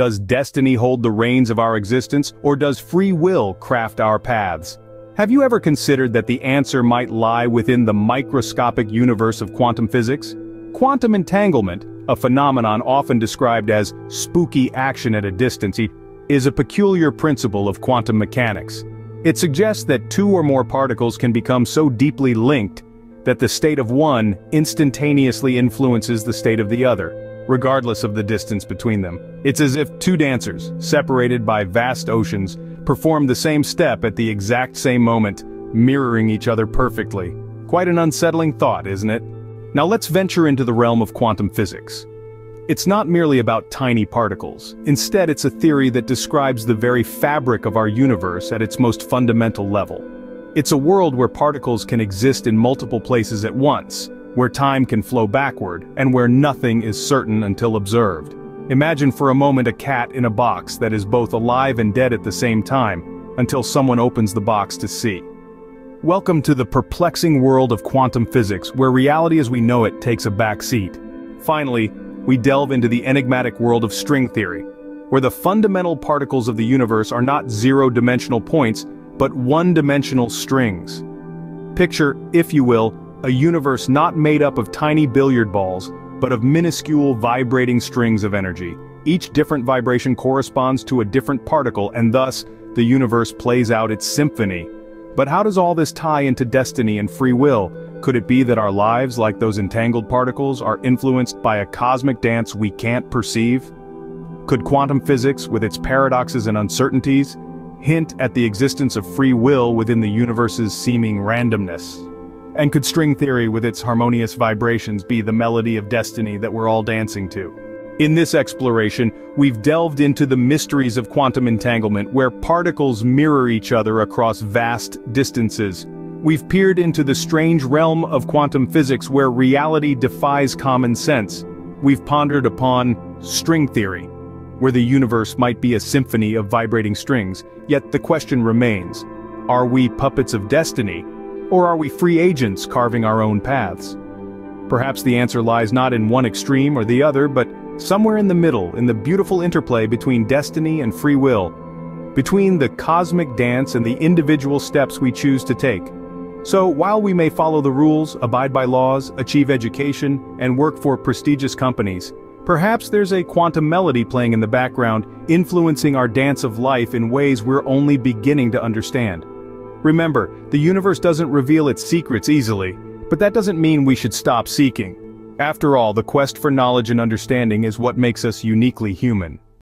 Does destiny hold the reins of our existence, or does free will craft our paths? Have you ever considered that the answer might lie within the microscopic universe of quantum physics? Quantum entanglement, a phenomenon often described as spooky action at a distance, is a peculiar principle of quantum mechanics. It suggests that two or more particles can become so deeply linked that the state of one instantaneously influences the state of the other, regardless of the distance between them. It's as if two dancers, separated by vast oceans, perform the same step at the exact same moment, mirroring each other perfectly. Quite an unsettling thought, isn't it? Now let's venture into the realm of quantum physics. It's not merely about tiny particles. Instead it's a theory that describes the very fabric of our universe at its most fundamental level. It's a world where particles can exist in multiple places at once, where time can flow backward, and where nothing is certain until observed. Imagine for a moment a cat in a box that is both alive and dead at the same time, until someone opens the box to see. Welcome to the perplexing world of quantum physics where reality as we know it takes a back seat. Finally, we delve into the enigmatic world of string theory, where the fundamental particles of the universe are not zero-dimensional points, but one-dimensional strings. Picture, if you will, a universe not made up of tiny billiard balls, but of minuscule vibrating strings of energy. Each different vibration corresponds to a different particle and thus, the universe plays out its symphony. But how does all this tie into destiny and free will? Could it be that our lives, like those entangled particles, are influenced by a cosmic dance we can't perceive? Could quantum physics, with its paradoxes and uncertainties, hint at the existence of free will within the universe's seeming randomness? And could string theory with its harmonious vibrations be the melody of destiny that we're all dancing to? In this exploration, we've delved into the mysteries of quantum entanglement where particles mirror each other across vast distances, We've peered into the strange realm of quantum physics where reality defies common sense. We've pondered upon string theory, where the universe might be a symphony of vibrating strings, yet the question remains, are we puppets of destiny, or are we free agents carving our own paths? Perhaps the answer lies not in one extreme or the other, but somewhere in the middle, in the beautiful interplay between destiny and free will, between the cosmic dance and the individual steps we choose to take. So while we may follow the rules, abide by laws, achieve education, and work for prestigious companies, perhaps there's a quantum melody playing in the background, influencing our dance of life in ways we're only beginning to understand. Remember, the universe doesn't reveal its secrets easily, but that doesn't mean we should stop seeking. After all, the quest for knowledge and understanding is what makes us uniquely human.